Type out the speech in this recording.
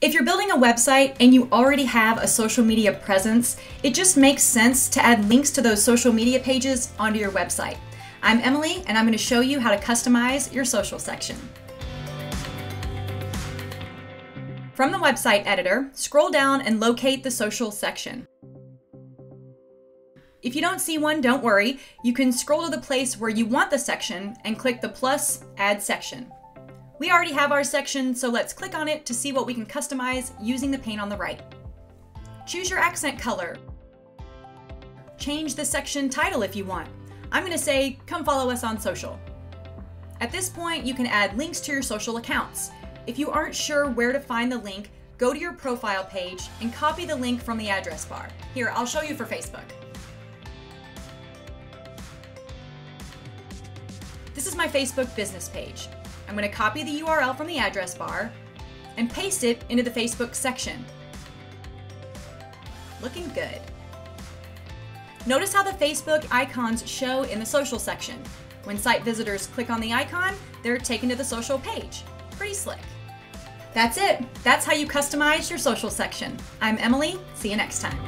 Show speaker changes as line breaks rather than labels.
If you're building a website and you already have a social media presence, it just makes sense to add links to those social media pages onto your website. I'm Emily and I'm going to show you how to customize your social section. From the website editor, scroll down and locate the social section. If you don't see one, don't worry. You can scroll to the place where you want the section and click the plus Add Section. We already have our section, so let's click on it to see what we can customize using the pane on the right. Choose your accent color. Change the section title if you want. I'm going to say, come follow us on social. At this point, you can add links to your social accounts. If you aren't sure where to find the link, go to your profile page and copy the link from the address bar. Here, I'll show you for Facebook. This is my Facebook business page. I'm going to copy the URL from the address bar and paste it into the Facebook section. Looking good. Notice how the Facebook icons show in the social section. When site visitors click on the icon, they're taken to the social page. Pretty slick. That's it. That's how you customize your social section. I'm Emily. See you next time.